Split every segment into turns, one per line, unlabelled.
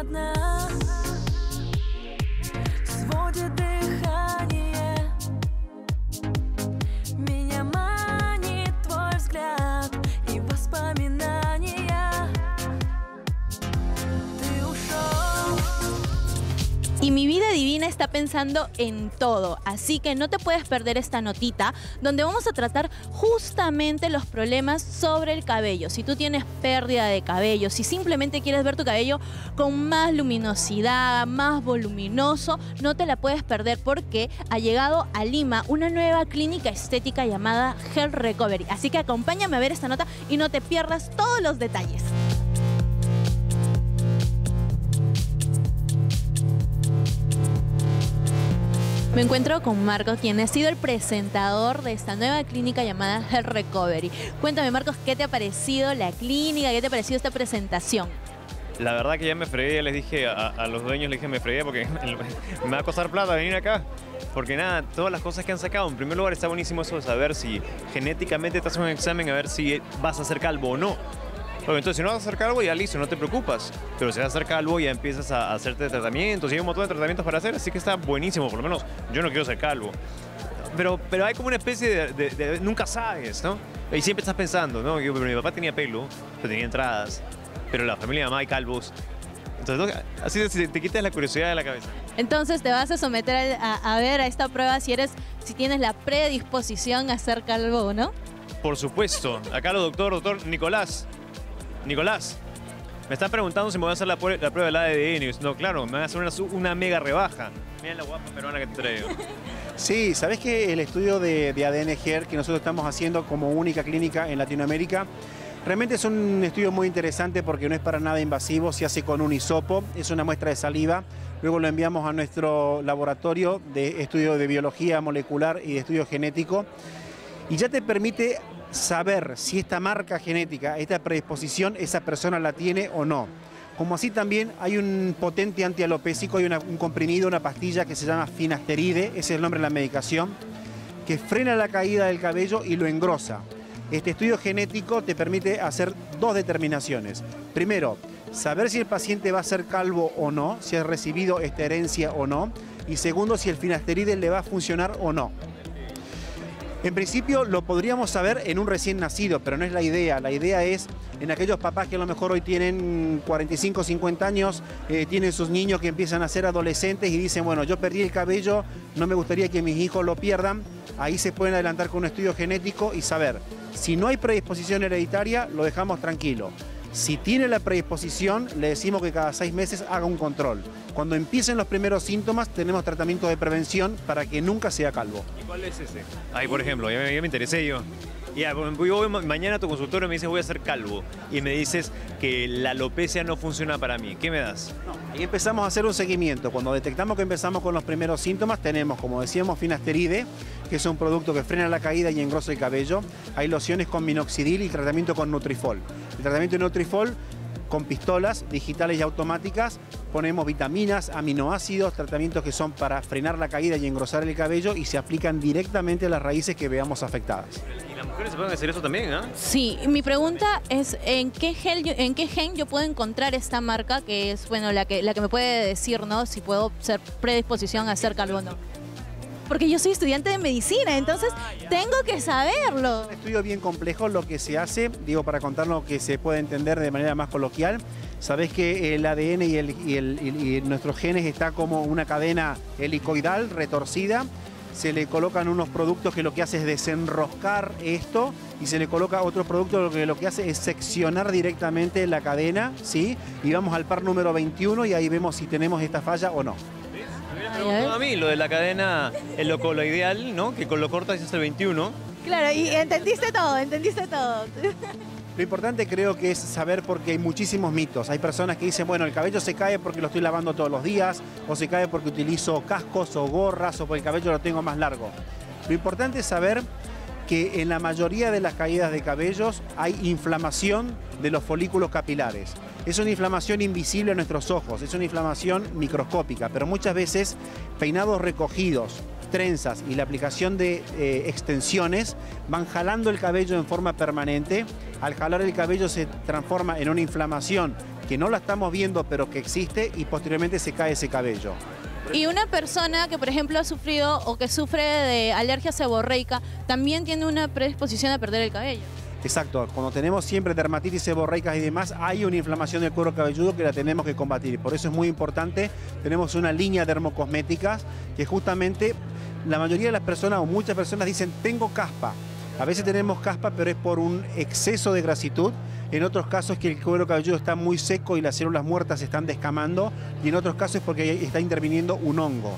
одна
Y mi vida divina está pensando en todo, así que no te puedes perder esta notita donde vamos a tratar justamente los problemas sobre el cabello. Si tú tienes pérdida de cabello, si simplemente quieres ver tu cabello con más luminosidad, más voluminoso, no te la puedes perder porque ha llegado a Lima una nueva clínica estética llamada Hair Recovery. Así que acompáñame a ver esta nota y no te pierdas todos los detalles. Me encuentro con Marcos, quien ha sido el presentador de esta nueva clínica llamada Health Recovery. Cuéntame, Marcos, ¿qué te ha parecido la clínica? ¿Qué te ha parecido esta presentación?
La verdad que ya me fregué, ya les dije a, los dueños, les dije me fregué porque me va a costar plata venir acá. Porque nada, todas las cosas que han sacado, en primer lugar está buenísimo eso de saber si genéticamente te hacen un examen a ver si vas a ser calvo o no. Porque entonces si no vas a ser calvo ya listo, no te preocupas. Pero si vas a ser calvo ya empiezas a hacerte tratamientos y hay un montón de tratamientos para hacer, así que está buenísimo, por lo menos yo no quiero ser calvo. Pero, pero hay como una especie de, de- de- nunca sabes, ¿no? Y siempre estás pensando, ¿no? Yo, pero mi papá tenía pelo, pero tenía entradas, pero la familia de mamá hay calvos. Entonces, ¿no? así te, te quitas la curiosidad de la cabeza.
Entonces te vas a someter a, a- ver a esta prueba si eres, si tienes la predisposición a ser calvo no.
Por supuesto. Acá lo doctor, doctor Nicolás. Nicolás. Me están preguntando si me voy a hacer la, prueba- del ADN. No, claro, me van a hacer una mega rebaja. Mira la guapa peruana que te traigo.
Sí, ¿sabes que el estudio de, de ADN GER que nosotros estamos haciendo como única clínica en Latinoamérica realmente es un estudio muy interesante porque no es para nada invasivo, se hace con un hisopo, es una muestra de saliva, luego lo enviamos a nuestro laboratorio de estudio de biología molecular y de estudio genético y ya te permite saber si esta marca genética, esta predisposición, esa persona la tiene o no. Como así también hay un potente antialopésico, hay un comprimido, una pastilla que se llama finasteride, ese es el nombre de la medicación, que frena la caída del cabello y lo engrosa. Este estudio genético te permite hacer dos determinaciones. Primero, saber si el paciente va a ser calvo o no, si ha recibido esta herencia o no. Y segundo, si el finasteride le va a funcionar o no. En principio lo podríamos saber en un recién nacido, pero no es la idea. La idea es en aquellos papás que a lo mejor hoy tienen 45, 50 años, eh, tienen sus niños que empiezan a ser adolescentes y dicen, bueno, yo perdí el cabello, no me gustaría que mis hijos lo pierdan. Ahí se pueden adelantar con un estudio genético y saber. Si no hay predisposición hereditaria, lo dejamos tranquilo. Si tiene la predisposición, le decimos que cada seis meses haga un control. Cuando empiecen los primeros síntomas, tenemos tratamiento de prevención para que nunca sea calvo.
¿Y cuál es ese? Ahí, por ejemplo, ya me, ya me interesé yo. Ya, yo voy mañana a tu consultorio y me dices voy a ser calvo. Y me dices que la alopecia no funciona para mí. ¿Qué me das?
Ahí empezamos a hacer un seguimiento. Cuando detectamos que empezamos con los primeros síntomas, tenemos, como decíamos, finasteride, que es un producto que frena la caída y engrosa el cabello. Hay lociones con minoxidil y tratamiento con Nutrifol. El tratamiento de Nutrifol con pistolas digitales y automáticas, ponemos vitaminas, aminoácidos, tratamientos que son para frenar la caída y engrosar el cabello y se aplican directamente a las raíces que veamos afectadas.
Y las mujeres se pueden hacer eso también, ¿ah?
Sí, mi pregunta es ¿en qué, gel en qué gen yo puedo encontrar esta marca que es bueno la que la que me puede decir, ¿no? Si puedo ser predisposición a ser calvo o no. Porque yo soy estudiante de medicina, entonces tengo que saberlo.
Un estudio bien complejo lo que se hace, digo para contar que se puede entender de manera más coloquial. Sabés que el ADN y, y nuestros genes está como una cadena helicoidal retorcida. Se le colocan unos productos que lo que hace es desenroscar esto y se le coloca otro producto que lo que hace es seccionar directamente la cadena, ¿sí? Y vamos al par número 21 y ahí vemos si tenemos esta falla o no.
Me hubieras preguntado a mí lo de la cadena, el loco, lo ideal, ¿no? Que con lo cortas es el 21.
Claro, y entendiste todo, entendiste todo.
Lo importante creo que es saber porque hay muchísimos mitos. Hay personas que dicen, bueno, el cabello se cae porque lo estoy lavando todos los días, o se cae porque utilizo cascos o gorras, o porque el cabello lo tengo más largo. Lo importante es saber que en la mayoría de las caídas de cabellos hay inflamación de los folículos capilares. Es una inflamación invisible a nuestros ojos, es una inflamación microscópica, pero muchas veces peinados recogidos, trenzas y la aplicación de eh, extensiones van jalando el cabello en forma permanente. Al jalar el cabello se transforma en una inflamación que no la estamos viendo pero que existe y posteriormente se cae ese cabello.
Y una persona que, por ejemplo, ha sufrido o que sufre de alergia seborreica, también tiene una predisposición a perder el cabello.
Exacto, cuando tenemos siempre dermatitis seborreicas y demás, hay una inflamación del cuero cabelludo que la tenemos que combatir. Por eso es muy importante, tenemos una línea de dermocosméticas que justamente la mayoría de las personas o muchas personas dicen, tengo caspa. A veces tenemos caspa, pero es por un exceso de grasitud. En otros casos es que el cuero cabelludo está muy seco y las células muertas se están descamando. Y en otros casos es porque está interviniendo un hongo.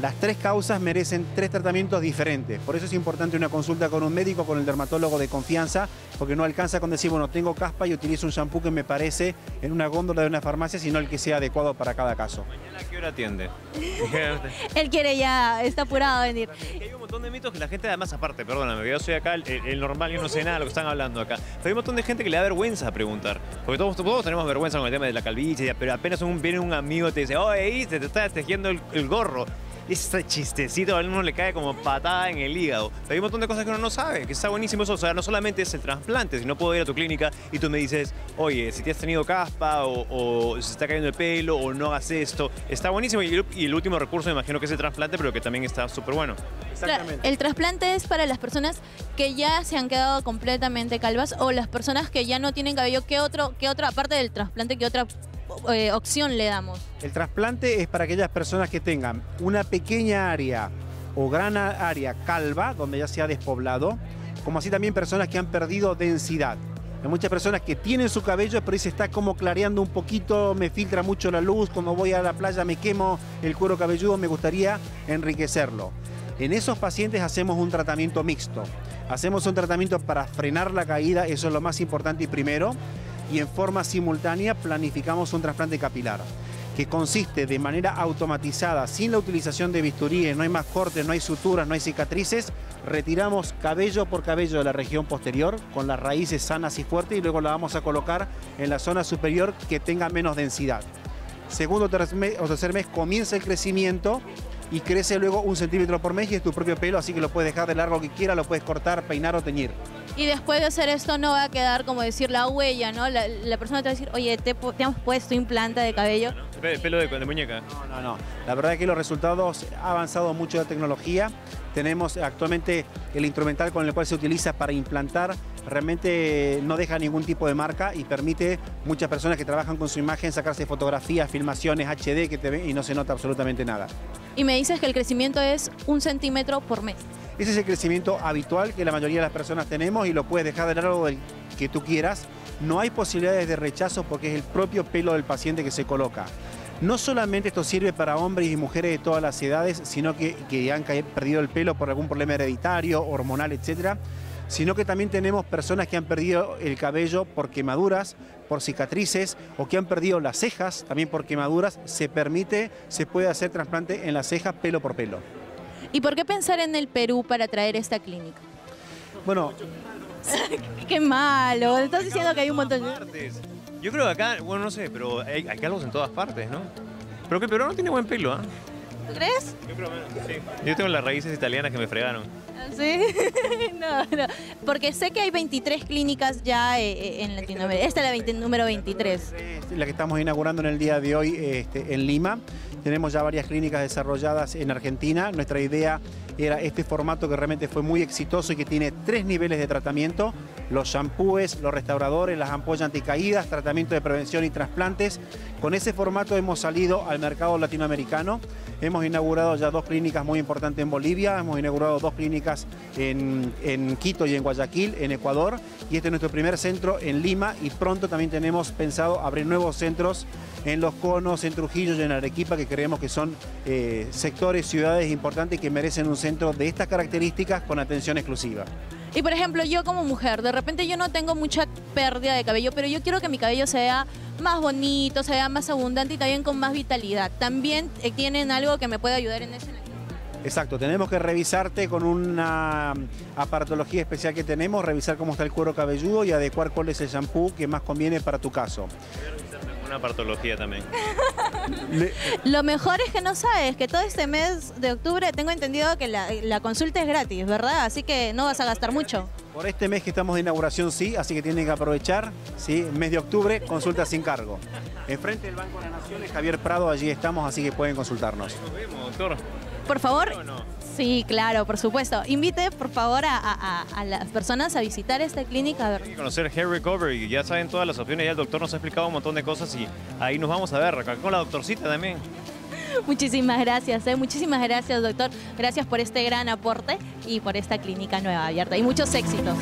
Las tres causas merecen tres tratamientos diferentes. Por eso es importante una consulta con un médico, con el dermatólogo de confianza, porque no alcanza con decir, bueno, tengo caspa y utilizo un shampoo que me parece en una góndola de una farmacia, sino el que sea adecuado para cada caso.
¿Mañana a qué hora atiende?
Él quiere ya, está apurado a venir.
Hay un montón de mitos que la gente, además, aparte, perdóname, que yo soy acá el, el normal, yo no sé nada de lo que están hablando acá. Pero hay un montón de gente que le da vergüenza preguntar. Porque todos, todos tenemos vergüenza con el tema de la calvicie, pero apenas un, viene un amigo y te dice, oye, te, te está tejiendo el, el gorro. Ese chistecito a uno le cae como patada en el hígado. Pero hay un montón de cosas que uno no sabe, que está buenísimo eso. O sea, no solamente es el trasplante, sino puedo ir a tu clínica y tú me dices, oye, si te has tenido caspa o, o se está cayendo el pelo o no hagas esto. Está buenísimo. Y el, y el último recurso me imagino que es el trasplante, pero que también está súper bueno.
Claro, El trasplante es para las personas que ya se han quedado completamente calvas o las personas que ya no tienen cabello. ¿Qué, otro, qué otra, aparte del trasplante, qué otra eh, opción le damos?
El trasplante es para aquellas personas que tengan una pequeña área o gran área calva, donde ya se ha despoblado, como así también personas que han perdido densidad. Hay muchas personas que tienen su cabello, pero se está como clareando un poquito, me filtra mucho la luz, cuando voy a la playa me quemo el cuero cabelludo, me gustaría enriquecerlo. En esos pacientes hacemos un tratamiento mixto. Hacemos un tratamiento para frenar la caída, eso es lo más importante y primero, y en forma simultánea planificamos un trasplante capilar que consiste de manera automatizada, sin la utilización de bisturíes, no hay más cortes, no hay suturas, no hay cicatrices, retiramos cabello por cabello de la región posterior con las raíces sanas y fuertes y luego la vamos a colocar en la zona superior que tenga menos densidad. Segundo o tercer mes comienza el crecimiento y crece luego un centímetro por mes y es tu propio pelo, así que lo puedes dejar de largo que quieras, lo puedes cortar, peinar o teñir.
Y después de hacer esto no va a quedar como decir la huella, ¿no? La, la persona te va a decir, oye, te, te hemos puesto implante de cabello.
Pe- Pelo de, de muñeca.
No, no, no. La verdad es que los resultados ha avanzado mucho la tecnología. Tenemos actualmente el instrumental con el cual se utiliza para implantar. Realmente no deja ningún tipo de marca y permite muchas personas que trabajan con su imagen sacarse fotografías, filmaciones HD que te ven y no se nota absolutamente nada.
Y me dices que el crecimiento es un centímetro por mes.
Ese es el crecimiento habitual que la mayoría de las personas tenemos y lo puedes dejar de largo del que tú quieras. No hay posibilidades de rechazo porque es el propio pelo del paciente que se coloca. No solamente esto sirve para hombres y mujeres de todas las edades, sino que, que han perdido el pelo por algún problema hereditario, hormonal, etcétera, sino que también tenemos personas que han perdido el cabello por quemaduras, por cicatrices o que han perdido las cejas también por quemaduras. Se permite, se puede hacer trasplante en las cejas pelo por pelo.
¿Y por qué pensar en el Perú para traer esta clínica?
Bueno,
Qué malo, estás diciendo que hay un montón de...
Yo creo que acá, bueno, no sé, pero hay, hay calvos en todas partes, ¿no? Pero que el peruano tiene buen pelo, ¿ah?
¿Tú crees?
Yo creo sí. Yo tengo las raíces italianas que me fregaron.
¿Sí? no. Porque sé que hay 23 clínicas ya eh, eh, en Latinoamérica. Esta es la 20 número 23.
la que estamos inaugurando en el día de hoy este, en Lima. Tenemos ya varias clínicas desarrolladas en Argentina. Nuestra idea era este formato que realmente fue muy exitoso y que tiene tres niveles de tratamiento. Los shampoos, los restauradores, las ampollas anticaídas, tratamiento de prevención y trasplantes. Con ese formato hemos salido al mercado latinoamericano. Hemos inaugurado ya dos clínicas muy importantes en Bolivia, hemos inaugurado dos clínicas en, en Quito y en Guayaquil, en Ecuador. Y este es nuestro primer centro en Lima y pronto también tenemos pensado abrir nuevos centros en Los Conos, en Trujillo y en Arequipa, que creemos que son eh, sectores, ciudades importantes que merecen un centro de estas características con atención exclusiva.
Y por ejemplo, yo como mujer, de repente yo no tengo mucha pérdida de cabello, pero yo quiero que mi cabello sea más bonito, sea más abundante y también con más vitalidad. También eh, tienen algo que me puede ayudar en ese
Exacto, tenemos que revisarte con una aparatología especial que tenemos, revisar cómo está el cuero cabelludo y adecuar cuál es el shampoo que más conviene para tu caso.
Una partología también.
Le-
Lo mejor es que no sabes que todo este mes de octubre tengo entendido que la, la consulta es gratis, ¿verdad? Así que no vas a gastar mucho.
Por este mes que estamos de inauguración, sí, así que tienen que aprovechar, sí, mes de octubre, consulta sin cargo. Enfrente del Banco de la Nación, es Javier Prado, allí estamos, así que pueden consultarnos.
Nos vemos, doctor.
Por favor.
¿O no?
Sí, claro, por supuesto. Invite, por favor, a, a- a- a las personas a visitar esta clínica. A ver.
Hay que conocer Hair Recovery, ya saben todas las opciones, ya el doctor nos ha explicado un montón de cosas y ahí nos vamos a ver, acá con la doctorcita también.
Muchísimas gracias, ¿eh? muchísimas gracias, doctor. Gracias por este gran aporte y por esta clínica nueva abierta. Y muchos éxitos.